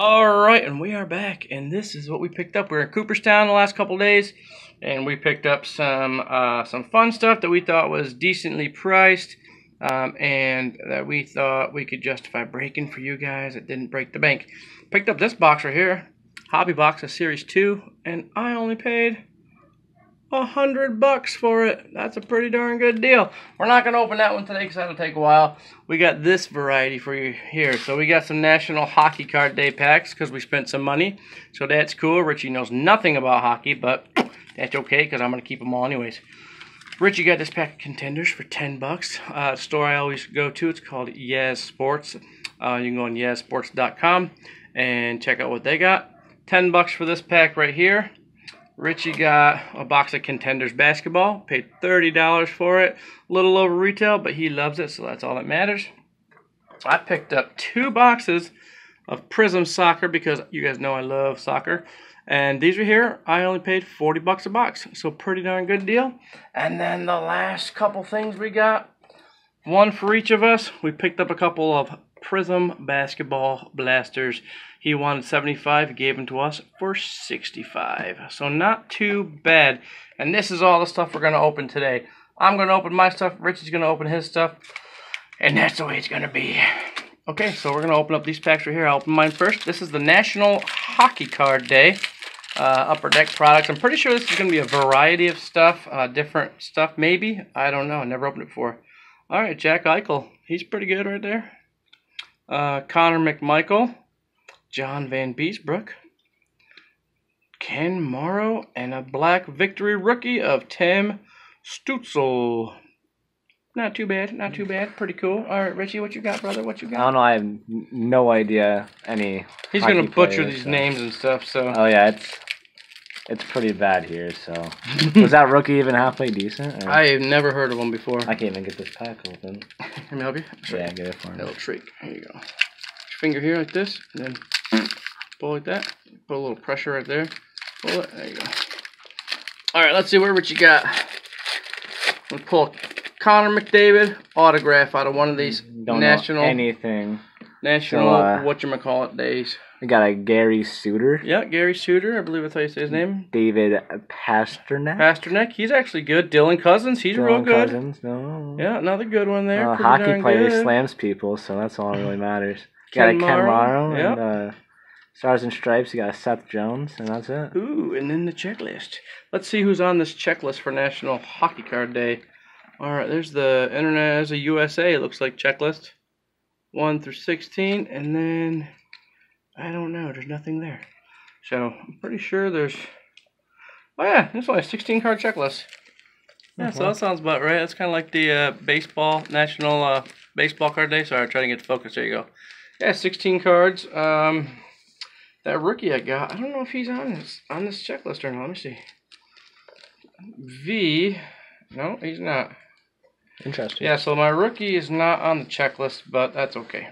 All right, and we are back, and this is what we picked up. We were in Cooperstown the last couple days, and we picked up some uh, some fun stuff that we thought was decently priced, um, and that we thought we could justify breaking for you guys. It didn't break the bank. Picked up this box right here, Hobby Box of Series Two, and I only paid a hundred bucks for it. That's a pretty darn good deal. We're not gonna open that one today because that'll take a while. We got this variety for you here. So we got some National Hockey Card Day packs because we spent some money. So that's cool. Richie knows nothing about hockey, but that's okay because I'm gonna keep them all anyways. Richie got this pack of contenders for 10 bucks. Uh, store I always go to, it's called Yaz Sports. Uh, you can go on yazsports.com and check out what they got. 10 bucks for this pack right here. Richie got a box of Contenders basketball, paid $30 for it. A little over retail, but he loves it, so that's all that matters. I picked up two boxes of Prizm Soccer because you guys know I love soccer. And these are here, I only paid 40 bucks a box, so pretty darn good deal. And then the last couple things we got, one for each of us. We picked up a couple of Prizm basketball blasters. He wanted 75, he gave them to us for 65. So not too bad. And this is all the stuff we're going to open today. I'm going to open my stuff, Richie's going to open his stuff, and that's the way it's going to be. Okay, so we're going to open up these packs right here. I'll open mine first. This is the National Hockey Card Day. Uh, Upper Deck products. I'm pretty sure this is going to be a variety of stuff, uh, different stuff maybe. I don't know. I never opened it before. All right, Jack Eichel. He's pretty good right there. Uh, Connor McMichael. John Vanbiesbrouck, Ken Morrow, and a black victory rookie of Tim Stützle. Not too bad, not too bad. Pretty cool. All right, Richie, what you got, brother? What you got? I don't know. I have n- no idea any. He's gonna butcher players, these so- names and stuff. So Oh yeah, it's it's pretty bad here. So was that rookie even halfway decent? or- I've never heard of him before. I can't even get this pack open. Let me help you. Sure. Yeah, get it for me. Little trick. Here you go. Your finger here like this, and then pull like that. Put a little pressure right there. Pull it. There you go. All right, let's see what you got. We'll pull Connor McDavid autograph out of one of these Don't national anything. national So, uh, what you call it days. We got a Gary Suter, Yeah, Gary Suter, I believe that's how you say his name. David Pastrnak, Pastrnak, he's actually good. Dylan Cozens, he's real good. Dylan. Cozens, no. Yeah, another good one there. Uh, hockey player good. slams people, so that's all that really matters. Ken got a Ken Morrow, Morrow yep. and uh, Stars and Stripes. You got a Seth Jones, and that's it. Ooh, and then the checklist. Let's see who's on this checklist for National Hockey Card Day. All right, there's the internet. as a USA. It looks like checklist, one through sixteen, and then I don't know. There's nothing there. So I'm pretty sure there's. Oh yeah, there's only a 16 card checklist. Yeah, so that sounds about right. That's kind of like the uh, baseball National uh, Baseball Card Day. Sorry, I'm trying to get the focus. There you go. Yeah, 16 cards. Um, that rookie I got, I don't know if he's on this on this checklist or not. Let me see. V, no, he's not. Interesting. Yeah, so my rookie is not on the checklist, but that's okay.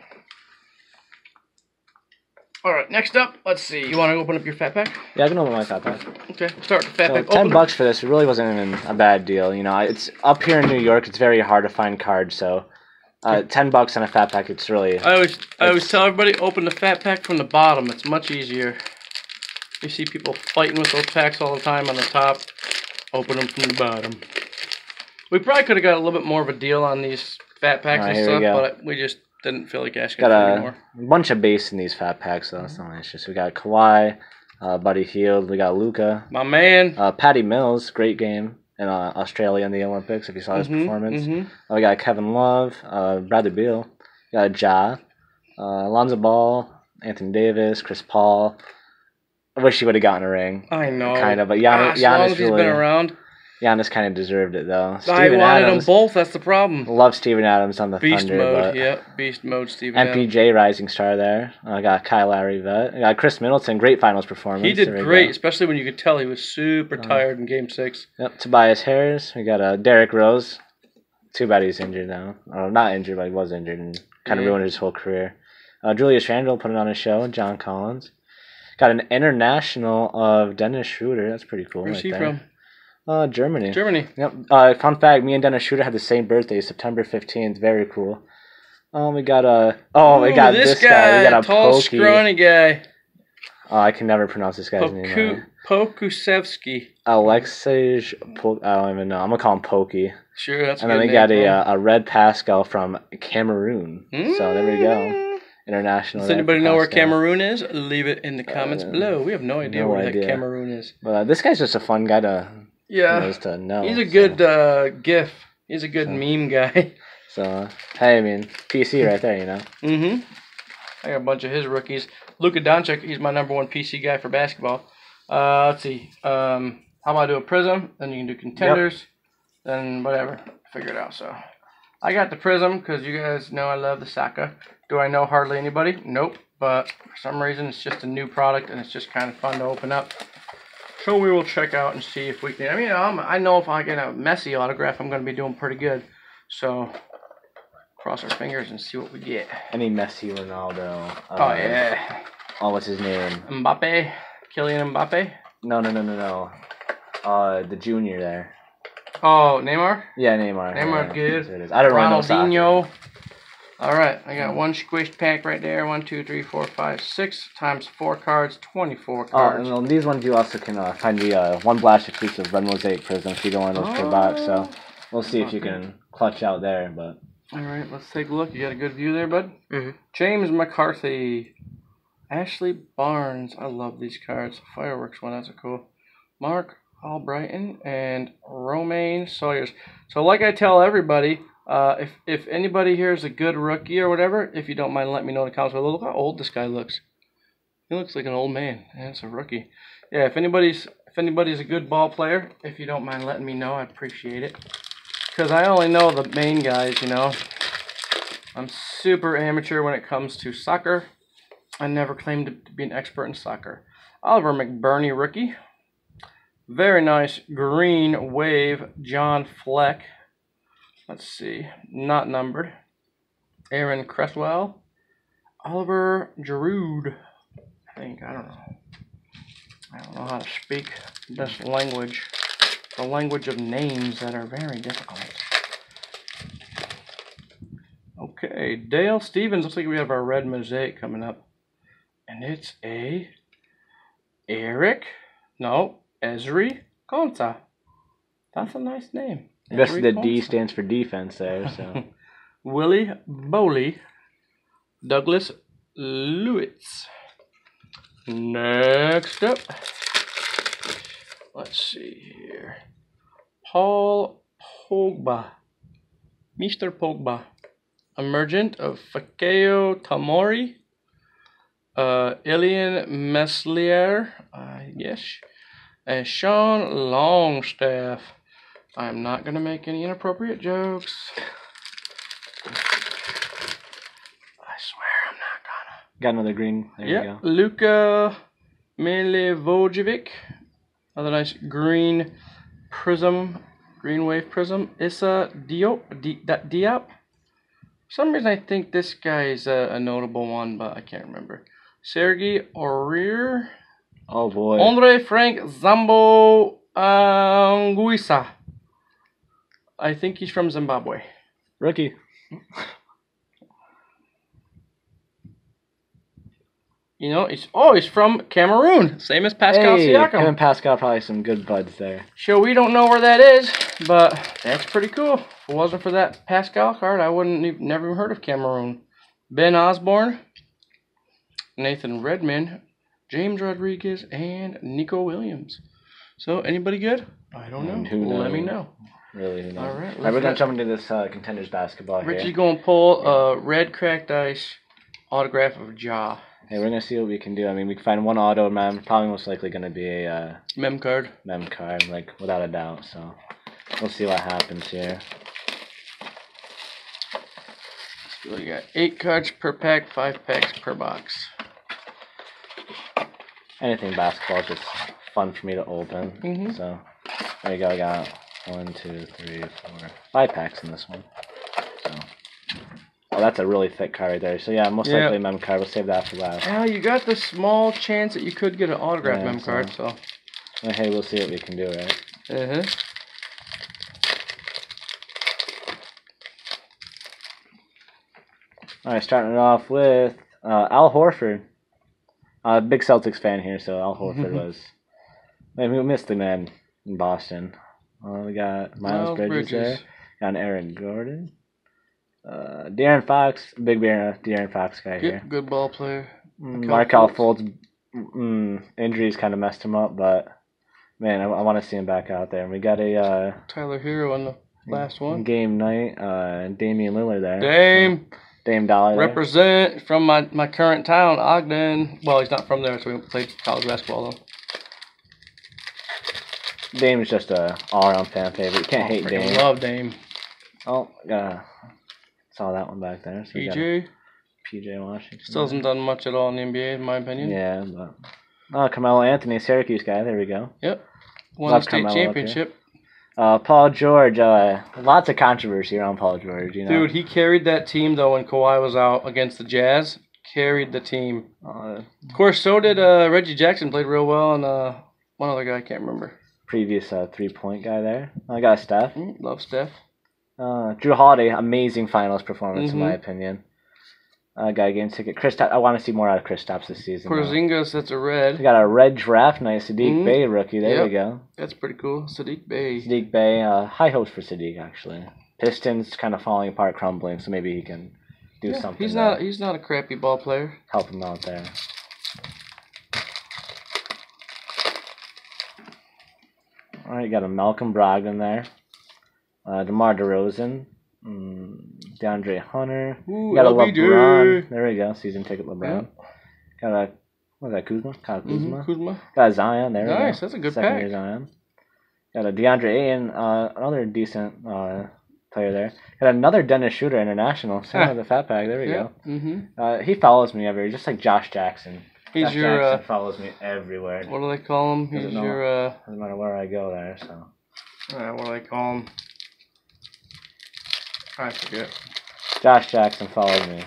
All right, next up, let's see. You want to open up your fat pack? Yeah, I can open my fat pack. Okay, start with the fat So pack. ten Open bucks for this it really wasn't even a bad deal. You know, it's up here in New York. It's very hard to find cards, so uh, ten bucks on a fat pack. It's really I always, I always tell everybody open the fat pack from the bottom. It's much easier. You see people fighting with those packs all the time on the top. Open them from the bottom. We probably could have got a little bit more of a deal on these fat packs Alright, and here we stuff, but we just didn't feel like asking got a anymore. bunch of base in these fat packs, though. That's not an issue. So we got Kawhi, uh, Buddy Hield, we got Luka, My man. uh, Patty Mills, great game in uh, Australia in the Olympics. If you saw his Mhm, performance, mhm. Uh, we got Kevin Love, uh, Bradley Beal, we got Ja, uh, Alonzo Ball, Anthony Davis, Chris Paul. I wish he would have gotten a ring. I know. Kind of, but Gian- as long Giannis really- been around. Giannis kind of deserved it though. I wanted Adams, them both. That's the problem. love Steven Adams on the Beast Thunder, mode. Yeah, beast mode. Steven. Adams. MPJ rising star there. I got Kyle Lowry vet. I got Khris Middleton, great finals performance. He did great, go. especially when you could tell he was super Uh-huh. tired in Game Six. Yep, Tobias Harris. We got uh, Derrick Rose. Too bad he's injured now. Or not injured, but he was injured and kind of Yeah. ruined his whole career. Uh, Julius Randle put it on his show. John Collins. Got an international of Dennis Schroeder. That's pretty cool. Where's right he there. from? Uh, Germany. Germany. Yep. Uh, fun fact: Me and Dennis Schroeder had the same birthday, September fifteenth. Very cool. Um, we got a. Oh, we Ooh, got this, guy. We got a tall, pokey. scrawny guy. Oh, I can never pronounce this guy's name. Poku, Right. Pokusevski. Aleksej, po- I don't even know. I'm gonna call him Pokey. Sure, that's and a then we got a uh, a red Pascal from Cameroon. him. So there we go. Mm. International. Does anybody know where Cameroon is? Leave it in the comments Uh, below. We have no idea no where idea. Cameroon is. But uh, this guy's just a fun guy to Yeah, to know. he's a so- good uh, GIF. He's a good So- meme guy. So, uh, hey, I mean, PC right there, you know. Mm-hmm. I got a bunch of his rookies. Luka Doncic, he's my number one PC guy for basketball. Uh, let's see. Um, how about I do a Prizm? Then you can do contenders. Then whatever. Figure it out. So I got the Prizm because you guys know I love the Saka. Do I know hardly anybody? Nope. But for some reason, it's just a new product and it's just kind of fun to open up. So we will check out and see if we can. I mean, I'm, I know if I get a Messi autograph, I'm going to be doing pretty good. So cross our fingers and see what we get. Any Messi, Ronaldo. Oh uh, yeah. Oh, what's his name? Mbappe, Kylian Mbappe. No, no, no, no, no. Uh, the junior there. Oh, Neymar, Yeah, Neymar. Neymar, yeah, good. there it is. I don't really know soccer. Ronaldinho. All right, I got one squished pack right there. One, two, three, four, five, six times four cards, 24 cards. Oh, and on these ones you also can uh, find the uh, one blast exclusive Red Mosaic Prizm if you go on those per box. Oh. So we'll see if you can clutch out there. But All right, let's take a look. You got a good view there, bud. Mhm. James McCarthy, Ashley Barnes. I love these cards. Fireworks one. That's a cool. Marc Albrighton and Romaine Sawyers. So, like I tell everybody, uh, if if anybody here is a good rookie or whatever, if you don't mind, let me know in the comments below. Look how old this guy looks. He looks like an old man. That's a rookie. Yeah, if anybody's if anybody's a good ball player, if you don't mind letting me know, I appreciate it. Because I only know the main guys, you know. I'm super amateur when it comes to soccer. I never claimed to be an expert in soccer. Oliver McBurnie, rookie. Very nice green wave, John Fleck. Let's see, not numbered. Aaron Cresswell. Olivier Giroud. I think, I don't know. I don't know how to speak this language. The language of names that are very difficult. Okay, Dale Stevens. Looks like we have our red mosaic coming up. And it's a Eric. No, Ezri Konsa. That's a nice name. I guess the D stands for defense there. So Willy Boly. Douglas Luiz. Next up. Let's see here. Paul Pogba. Mr. Pogba. Emergent of Fikayo Tomori. Uh, Illan Meslier. Uh, yes. And Sean Longstaff. I'm not going to make any inappropriate jokes. I swear I'm not gonna. got another green. There yeah, you go. Luka Milivojevic. Another nice green prism, green wave prism. Issa Diop. Di, Di- Diop. For some reason, I think this guy is a, a notable one, but I can't remember. Serge Aurier. Oh boy. Andre Frank Zambo uh, Anguissa. I think he's from Zimbabwe. Rookie. You know, he's oh, he's from Cameroon, same as Pascal hey, Siakam. him and Pascal probably some good buds there. Sure, we don't know where that is, but that's pretty cool. If it wasn't for that Pascal card, I wouldn't have never even heard of Cameroon. Ben Osborne, Nathan Redmond, James Rodriguez, and Nico Williams. So, anybody good? I don't know. Let me know. Really. who knows? All right, we're gonna jump into this uh, contenders basketball here. Richie's going to pull a red cracked ice autograph of Jaw. Hey, we're gonna see what we can do. I mean, we can find one auto mem. Probably most likely gonna be a uh, Mem card. mem card, like without a doubt. So we'll see what happens here. So you got eight cards per pack, five packs per box. Anything basketball is just fun for me to open. Mhm. So there you go. I got one, two, three, four, five packs in this one. So. Oh, that's a really thick card right there. So yeah, most Yeah. likely mem card. We'll save that for last. Well, you got the small chance that you could get an autograph Yeah, mem so- card, so. Well, hey, we'll see what we can do, right? Uh huh. All right, starting it off with uh, Al Horford. Uh, big Celtics fan here, so Al Horford was. Man, we missed the man in Boston. Uh, we got Miles, Miles Bridges, there. Bridges. Got Aaron Gordon. Uh, De'Aaron Fox, big De'Aaron, De'Aaron Fox guy here. Good, good ball player. Mm, Markelle Fultz, mm, injuries kind of messed him up, but man, I, I want to see him back out there. And we got a uh, Tyler Herro on the last one. game night, uh, Damian Lillard there. Dame So, Dame Dollar. there. represent from my, my current town, Ogden. Well, he's not from there, so we played college basketball though. Dame's just a all-around fan favorite. You can't hate Freaking Dame. love Dame. Oh, uh, saw that one back there. So PJ PJ Washington. still hasn't done much at all in the NBA, in my opinion. Yeah, but oh, Carmelo Anthony, Syracuse guy. There we go. Won Love the state Carmelo championship. Uh, Paul George. Uh, lots of controversy around Paul George. You know, Dude, he carried that team though when Kawhi was out against the Jazz. Carried the team. Uh, Of course, so did uh, Reggie Jackson. Played real well, and uh, one other guy I can't remember. Previous uh, three-point guy there. I got Steph. Mm, love Steph. Uh, Jrue Holiday, amazing finals performance in my Mhm. opinion. Uh, got a game ticket. Chris, I want to see more out of Kristaps this season. though. Porzingis, that's a red. We got a red draft night, Saddiq Mhm. Bey rookie. There we go. That's pretty cool. Saddiq Bey. Saddiq Bey, uh, high hopes for Saddiq actually. Pistons kind of falling apart, crumbling, so maybe he can do Yeah, something. he's not. He's not a crappy ball player. help him out there. All right, got a Malcolm Brogdon there. Uh, DeMar DeRozan. Mm, DeAndre Hunter. Ooh, got a LBJ. LeBron. There we go. Season ticket LeBron. Got a what is that? Kuzma. Kyle Kuzma. Mhm, Kuzma. Got a Zion. There we go. Nice. That's a good Second pack. year Zion. Got a DeAndre Ayton. Uh, another decent uh, player there. Got another Dennis Schroeder International. Same Ah. with the fat pack. There we Yeah. Mm-hmm. go. Uh, he follows me everywhere, just like Josh Jackson. He's Josh your. Jackson Uh, follows me everywhere. what do they call him? Doesn't He's know. your. Uh, Doesn't matter where I go there. So uh, what do they call him? I forget. Josh Jackson follows me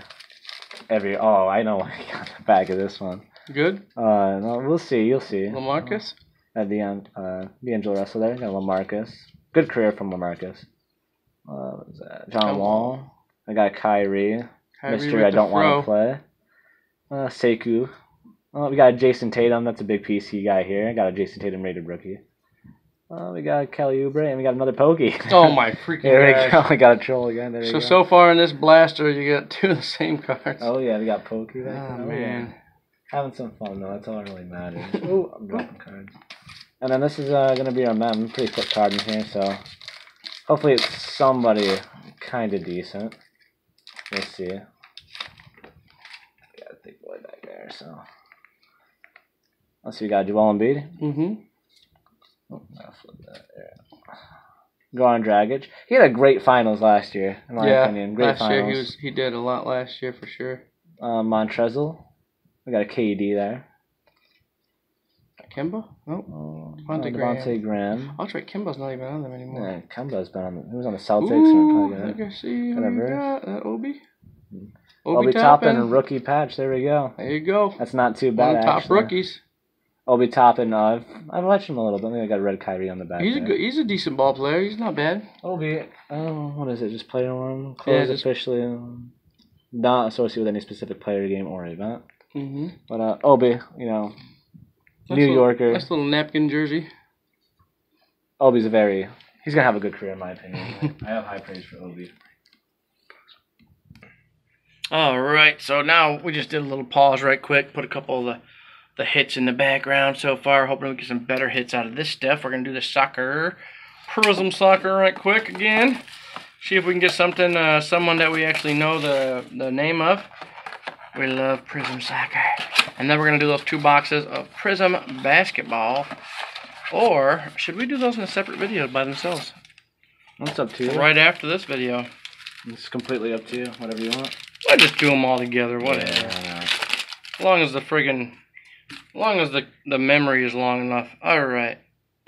every. Oh, I know. I got the back of this one. Good. Uh, no, we'll see. You'll see. Lamarcus. At the end, uh, the D'Angelo Russell there. Got Lamarcus. Good career from Lamarcus. Uh, what was that? John John Wall. I got Kyrie. Kyrie Mystery I don't want to play. Uh, Sekou. Uh, we got Jayson Tatum. That's a big piece PC guy here. I got a Jayson Tatum rated rookie. Uh, we got Kelly Oubre and we got another Pokey. Oh my freaking There we go. We got a troll again. There So go. so far in this blaster, you got two of the same cards. Oh yeah, we got Pokey back. Oh, man. Having some fun though. That's all that really matters. oh, I'm dropping cards. And then this is uh, gonna be our mem. Pretty thick card in here, so hopefully it's somebody kind of decent. We'll see. Got a thick boy back there, so. Let's see. We got Joel Embiid. Mm-hmm. Oh, I'll flip that there. Goran Dragic. He had a great finals last year, in my Yeah. opinion. Great Last finals. year he was he did a lot last year for sure. Uh, Montrezl. We got a KD there. Kemba? Nope. Oh, Devontae Devontae Graham. I'll right. Kemba's not even on them anymore. Yeah, Kemba's been on. The, he was on the Celtics. Ooh, I gonna- can see Whatever. you got. That Obi. Obi, Obi Toppin, Toppin. rookie patch. There we go. There you go. That's not too One bad. of the top actually. rookies. Obi Toppin. Uh, I've, I've watched him a little bit. I think I got red Kyrie on the back. He's a good. He's a decent ball player. He's not bad. Obi. Oh, what is it? Just player on Close just- officially. um, Not associated with any specific player, game, or event. Mm-hmm. But uh, Obi, you know, New Yorker. Nice little napkin jersey. Obi's a very. He's gonna have a good career, in my opinion. I have high praise for Obi. All right, so now we just did a little pause right quick, put a couple of the, the hits in the background so far, hoping we get some better hits out of this stuff. We're going to do the soccer, Prizm Soccer right quick again. See if we can get something, uh, someone that we actually know the, the name of. We love Prizm Soccer. And then we're going to do those two boxes of Prizm Basketball. Or should we do those in a separate video by themselves? It's up to you. Right after this video. It's completely up to you. Whatever you want. We'll just do them all together, whatever. Yeah, As long as the friggin' as long as the, the memory is long enough. Alright.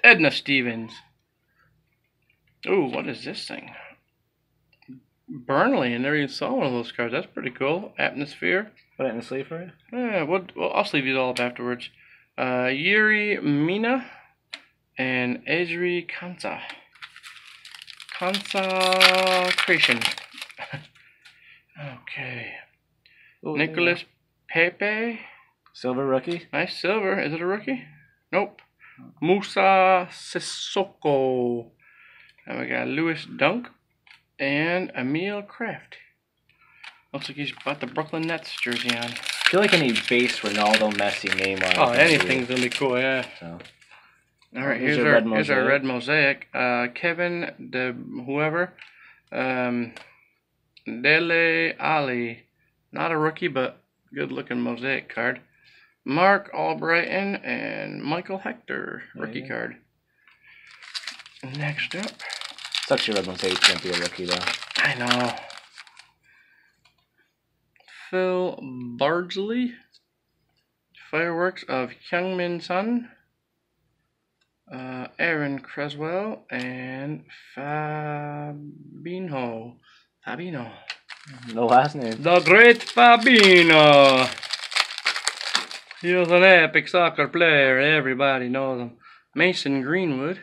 Enda Stevens. Ooh, what is this thing? Burnley, I never even saw one of those cards. That's pretty cool. Atmosphere. Put it in the sleeve for you. Yeah, what well, I'll sleeve these all up afterwards. Uh Yerry Mina and Ezri Konsa. Consecration. okay. Ooh, Nicholas Pepe. Silver rookie. Nice silver. Is it a rookie? Nope. Moussa Sissoko. And we got Lewis Dunk and Emil Krafth. Looks like he's got the Brooklyn Nets jersey on. I feel like any base Ronaldo, Messi, Neymar. Oh, is gonna be- anything's gonna be cool, yeah. So. All right, Here's here's, our red here's our mosaic. red mosaic. Uh, Kevin de whoever, um, Dele Alli, not a rookie but good looking mosaic card. Marc Albrighton and Michael Hector rookie Yeah. card. Next up, Sucks your red mosaic can't be a rookie though. I know. Phil Bardsley. Fireworks of Heung-min Son. Uh, Aaron Cresswell and Fabinho. Fabino. No last name. The great Fabino. He was an epic soccer player. Everybody knows him. Mason Greenwood.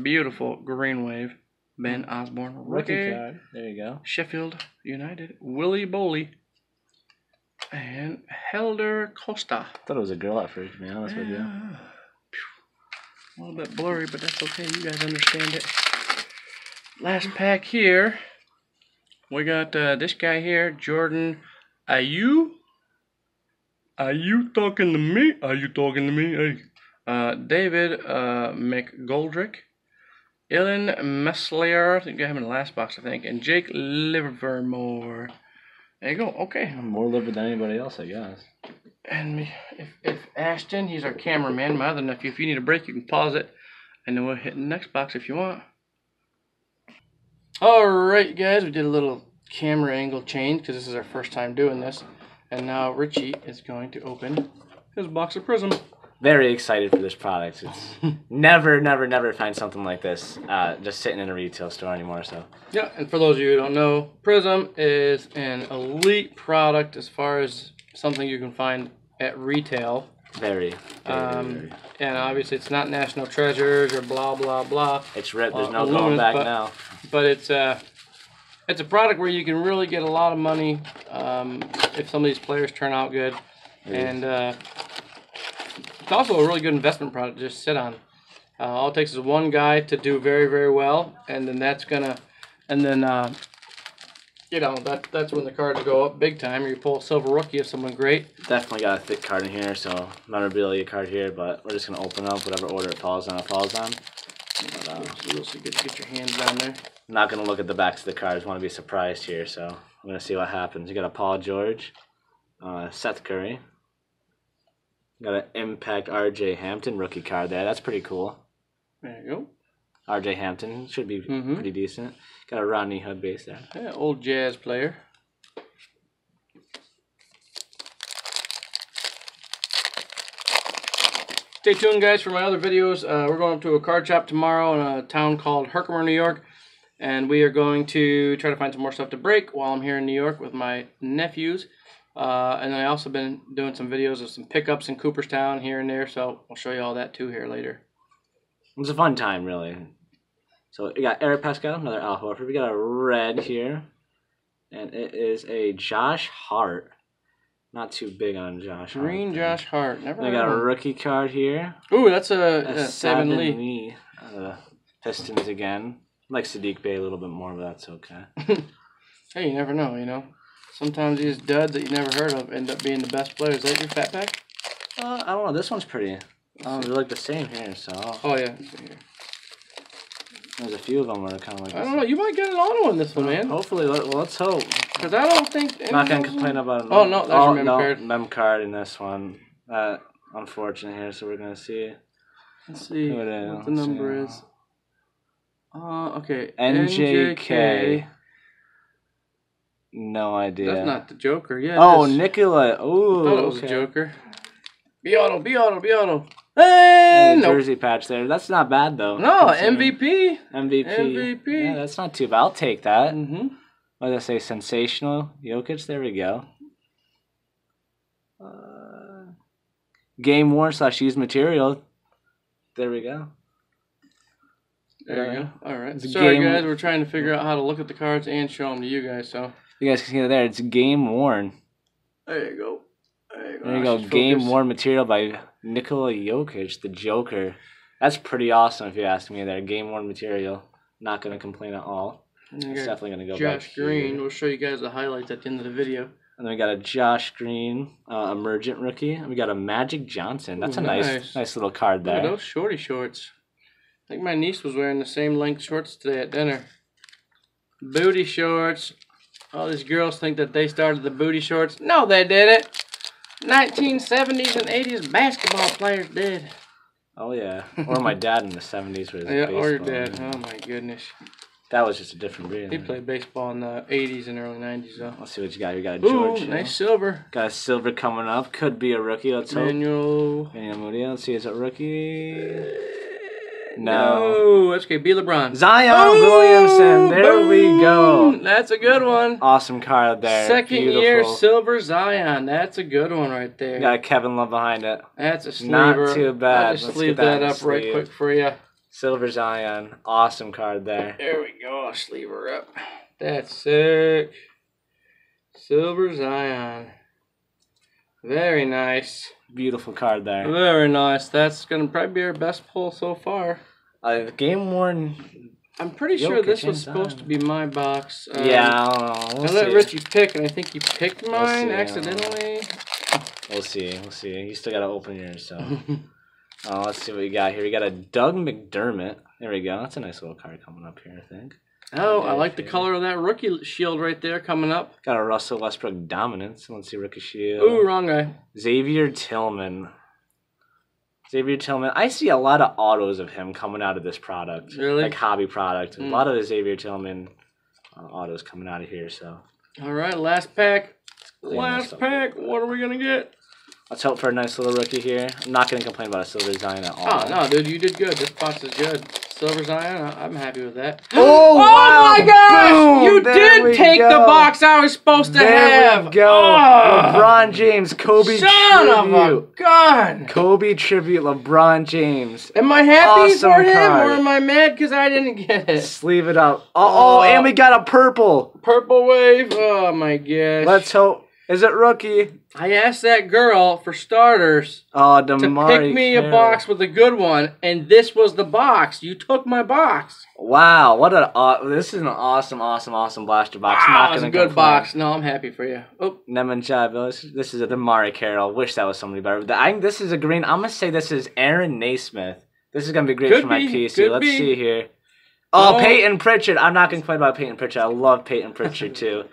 Beautiful green wave. Ben Osborne. Rookie Rookie. card. There you go. Sheffield United, Willy Boly, and Helder Costa. thought it was a girl at first, to be honest with you. A little bit blurry, but that's okay. You guys understand it. Last pack here. We got uh, this guy here, Jordan. Are you? Are you talking to me? Are you talking to me? Hey. Uh, David uh, McGoldrick. Illan Meslier, I think you have him in the last box, I think, and Jake Livermore. There you go. Okay. I'm more liver than anybody else, I guess. And if, if Ashton, he's our cameraman, my other nephew, if you need a break, you can pause it, and then we'll hit the next box if you want. All right, guys, we did a little camera angle change because this is our first time doing this, and now Richie is going to open his box of Prizm. Very excited for this product. It's never, never, never find something like this uh, just sitting in a retail store anymore. So Yeah, and for those of you who don't know, Prizm is an elite product as far as something you can find at retail. very, very, Um, very. And obviously, it's not National Treasures or blah blah blah. It's red. There's uh, no going back but- now. but it's uh, it's a product where you can really get a lot of money um, if some of these players turn out good, It and uh, it's also a really good investment product to just sit on. Uh, all it takes is one guy to do very very well, and then that's gonna, and then uh, you know that that's when the cards go up big time. Or you pull a silver rookie of someone great. Definitely got a thick card in here, so memorabilia card here. But we're just gonna open up whatever order it falls on. It falls on. So get get your hands down there. I'm not gonna look at the backs of the cards. Want to be surprised here, so I'm gonna see what happens. You got a Paul George, uh, Seth Curry. Got an Impact RJ Hampton rookie card there. That's pretty cool. There you go. RJ Hampton should be Mhm. pretty decent. Got a Rodney Hood base there. Yeah, old jazz player. Stay tuned, guys, for my other videos. Uh, we're going up to a card shop tomorrow in a town called Herkimer, New York. And we are going to try to find some more stuff to break while I'm here in New York with my nephews. Uh, and I also been doing some videos of some pickups in Cooperstown here and there. So I'll show you all that too here later. It was a fun time, really. So we got Eric Paschall, another Al Horford. We got a red here, and it is a Josh Hart. Not too big on Josh. Green. Josh Hart. Never I got a rookie card here. Ooh, that's a, A a Saben Lee. Lee. Uh, Pistons again. Like Saddiq Bey a little bit more, but that's okay. Hey, you never know, you know. Sometimes these duds that you never heard of end up being the best players. Is that your fat pack? Uh, I don't know. This one's pretty. Oh, they look the same here, so Oh yeah. Let's see here. there's a few of them that are kind of like. I don't know. You might get an auto in this one, man. Hopefully, let, well, let's hope. Because I don't think. I'm not gonna complain about it. Oh, no, there's your mem card. Mem card in this one. Uh, unfortunate here, so we're gonna see. Let's see Who it is, what the number is. Uh, okay. NJK. No idea. That's not the Joker. Yeah. oh. Nikola. I Ooh. thought it was okay. a Joker. Be auto. Be auto. Be auto. And And the no. jersey patch there. That's not bad though. No MVP. MVP. MVP. Yeah, that's not too bad. I'll take that. Mm-hmm. What did I say? Sensational Jokic. There we go. Uh, game worn slash used material. There we go. There you Yeah. go. All right. Sorry, game- guys. We're trying to figure out how to look at the cards and show them to you guys. So You guys can see it there. It's game worn. there you go. There you go. Game worn material by Nikola Jokic, the Joker. That's pretty awesome if you ask me. There, game worn material. Not gonna complain at all. It's definitely gonna go back Josh Green. here. We'll show you guys the highlights at the end of the video. And then we got a Josh Green, uh, emergent rookie. And we got a Magic Johnson. That's Ooh, a nice, nice. nice little card Look at there. those shorty shorts. I think my niece was wearing the same length shorts today at dinner. Booty shorts. All these girls think that they started the booty shorts. No, they didn't. 1970s and 80s basketball players did. Oh yeah, or my dad in the seventies was. Yeah, or your baseball. dad. Oh my goodness. That was just a different breed. He played baseball in the 80s and early 90s though. Let's see what you got. You got a Ooh, George. Hill. nice silver. Got a silver coming up. Could be a rookie. Let's hope. Manuel. Daniel Moody. Let's see. Is it rookie? No. No, that's okay. Be LeBron. Zion Williamson. There we go. That's a good one. Awesome card there. Second Beautiful. year silver Zion. That's a good one right there. Got Kevin Love behind it. That's a sleever. Not too bad. I'll just Let's get that up right quick for you. Silver Zion. Awesome card there. There we go. I'll sleeve her up. That's sick. Silver Zion. Very nice. Beautiful card there. Very nice. That's gonna probably be our best pull so far. Uh, game worn. I'm pretty sure this was supposed to be my box. Um, yeah, I don't know. I We'll let. Richie pick, and I think he picked We'll mine see, I don't know. accidentally. We'll see. We'll see. You still gotta open yours, so. Oh, let's see what we got here. We got a Doug McDermott. There we go. That's a nice little card coming up here, I think. oh, I like the color of that rookie shield right there coming up. Got a Russell Westbrook dominance. Let's see Rookie Shield. Ooh, wrong guy. Xavier Tillman. Xavier Tillman. I see a lot of autos of him coming out of this product. Really? Like hobby product. A Mm. lot of the Xavier Tillman uh, autos coming out of here, so. All right, last pack. Last pack. What are we gonna get? Let's hope for a nice little rookie here. I'm not going to complain about a silver design at all. Oh no, dude, you did good. This box is good. Silver Zion, I- I'm happy with that. Oh, wow. my gosh! Boom! you There did take the box I was supposed to There have. we go. Ah! LeBron James, Kobe Son of a gun! Kobe tribute, LeBron James. Am I happy Awesome for him, card. or am I mad because I didn't get it? Sleeve it up. Oh, Oh. and we got a purple. Purple wave. Oh my gosh! Let's hope. Is it rookie? I asked that girl for starters Oh, to pick me a box with a good one, and this was the box. You took my box. Wow, what a aw- this is an awesome, awesome, awesome blaster box. Wow, Not it's a gonna good box. No, I'm happy for you. Oh, Neman Chavez. This is a DeMarre Carroll. Wish that was somebody better. I, this is a green. I'm gonna say this is Aaron Nesmith. This is gonna be great Could for my be, PC. Let's be. see here. Oh, Oh. Payton Pritchard. I'm not gonna complain about Payton Pritchard. I love Payton Pritchard too.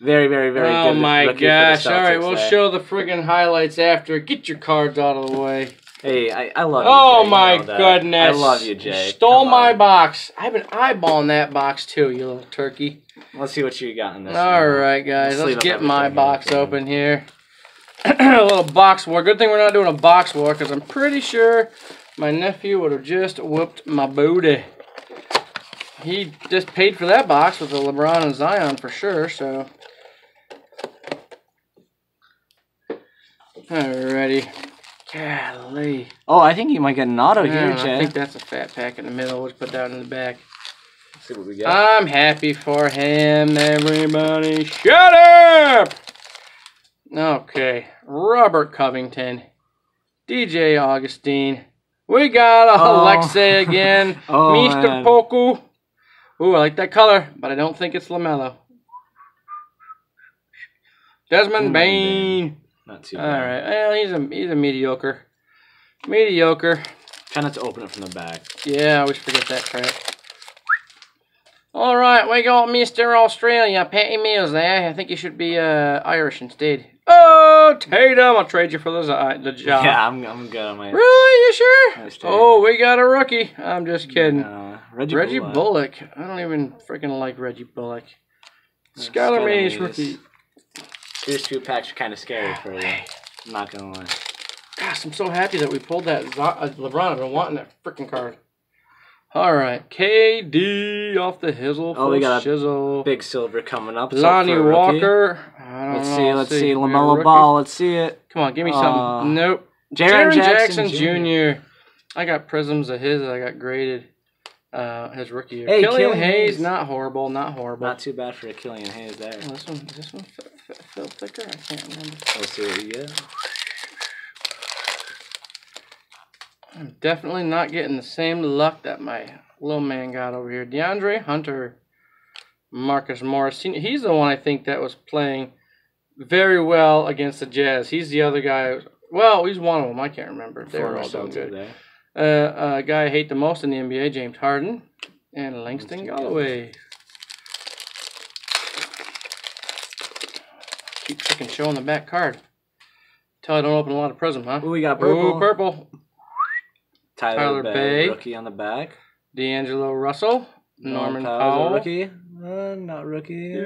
Very, very, very oh good. my for the gosh! All right, we'll there. show the friggin' highlights after. Get your cards out of the way. Hey, I, I love you. Oh Jay, you my know goodness! I love you, Jay. Stole Come my on. box. I've been eyeballing that box too, you little turkey. Let's see what you got in this. All one. right, guys, Let's let's get my box here. open here. a little box war. Good thing we're not doing a box war because I'm pretty sure my nephew would have just whooped my booty. He just paid for that box with the LeBron and Zion for sure. So, alrighty. Golly. Oh, I think you might get an auto here, Yeah, I think that's a fat pack in the middle. Let's put that in the back. Let's see what we got. I'm happy for him, everybody. Shut up! Okay, Robert Covington, DJ Augustin. We got Oh. Aleksej again, Oh, Mr. man. Poku. Ooh, I like that color, but I don't think it's LaMelo. Desmond Hmm, Bane. Not too All bad. right, well, he's a he's a mediocre, mediocre. Try not to open it from the back. Yeah, I always forget that crap. All right, we got Mr. Australia, Patty Mills there. I think you should be uh, Irish instead. Oh, Tatum, I'll trade you for the, zi- the job. Yeah, I'm, I'm good on my. Really? You sure? Oh, we got a rookie. I'm just kidding. Uh, Reggie, Reggie Bullock. Bullock. I don't even freaking like Reggie Bullock. Yeah, Skylar Mays. rookie. These two packs are kind of scary for you. I'm not gonna lie. Gosh, I'm so happy that we pulled that Zo- uh, LeBron. I've been wanting that freaking card. All right, KD off the hizzle. Oh, we got a. Big silver coming up. Lonnie for a rookie. Walker. Let's know. see. Let's see. A Lamelo. Ball. Let's see it. Come on, give me Uh, something. Nope. Jaren Jackson, Jackson, Jr. I got prisms of his that I got graded. Uh, his rookie year. Hey, Killian, Killian Hayes, Hayes. not horrible, not horrible. Not too bad for a Killian Hayes there. Oh, this one, is this one felt thicker? I can't remember. Let's see what you get. I'm definitely not getting the same luck that my little man got over here. DeAndre Hunter, Marcus Morris. He's the one I think that was playing very well against the Jazz. He's the other guy. Well, he's one of them. I can't remember. They were all doing good. Uh, uh, guy I hate the most in the NBA, James Harden, and Langston Galloway. Keep freaking showing the back card. Tell I don't open a lot of prism, huh? Ooh, we got purple. Ooh, purple. Tyler, Tyler Bey, rookie on the back. D'Angelo Russell. Norman Powell's a Powell. rookie. Uh, not rookie. Uh,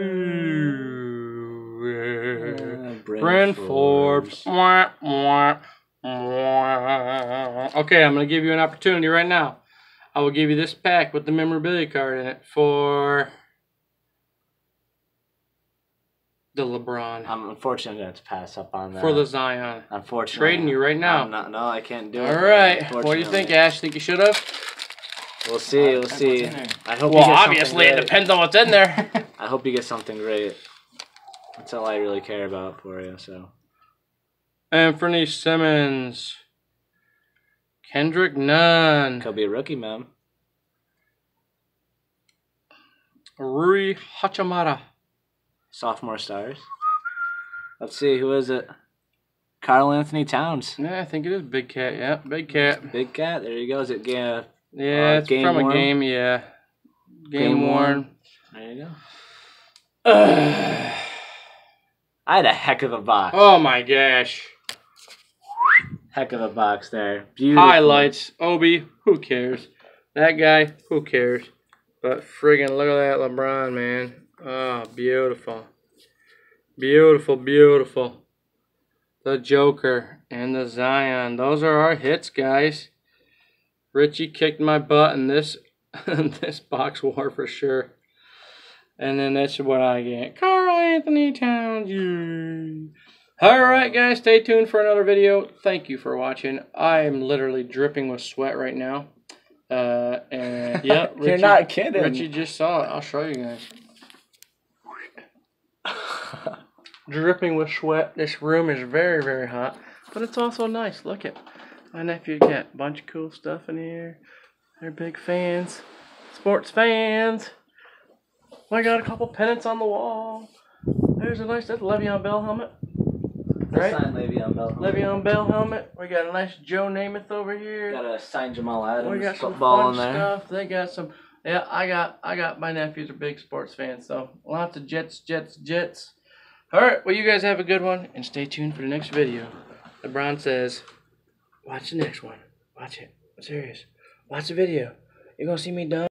Bryn Bryn Forbes. Mwah, mwah. Okay, I'm going to give you an opportunity right now. I will give you this pack with the memorabilia card in it for the LeBron. I'm unfortunately going to pass up on that. For the Zion. Unfortunately. Trading you right now. I'm not, no, I can't do it. All right. What do you think, Ash? Think you should have? We'll see. Uh, we'll see. what's in there. I hope. Well, you get obviously, something it depends on what's in there. I hope you get something great. That's all I really care about for you. So Anthony Simmons. Kendrick Nunn. could be a rookie, man. Rui Hachimura. Sophomore stars. Let's see who is it. Karl Anthony Towns. Yeah, I think it is Big Cat. Yeah, Big Cat. Big cat. There you go. Is it yeah? Yeah, Uh, it's game from a game. Yeah, game, Game worn. worn. There you go. Ugh. I had a heck of a box. oh my gosh! Heck of a box there. Beautiful. Highlights. Obi. Who cares? That guy. Who cares? But friggin' look at that LeBron man. Oh, beautiful. Beautiful, beautiful. The Joker and the Zion. Those are our hits, guys. Richie kicked my butt in this this box war for sure. And then that's what I get. Karl Anthony Towns. Alright guys, stay tuned for another video. Thank you for watching. I am literally dripping with sweat right now. Uh, and yeah, You're Richie- not kidding. Richie just saw it. I'll show you guys. dripping with sweat. This room is very, very hot, but it's also nice. Look at my nephew got a bunch of cool stuff in here. They're big fans, sports fans. I got a couple pennants on the wall. There's a nice that's Le'Veon Bell helmet. Right? Signed Le'Veon Bell. Le'Veon Bell helmet. We got a nice Joe Namath over here. Got a signed Jamal Adams We got some football fun in there. stuff. They got some. Yeah, I got. I got. My nephews are big sports fans, so lots of Jets, Jets, Jets. All right. Well, you guys have a good one, and stay tuned for the next video. LeBron says, "Watch the next one. Watch it. I'm serious. Watch the video. You're gonna see me done."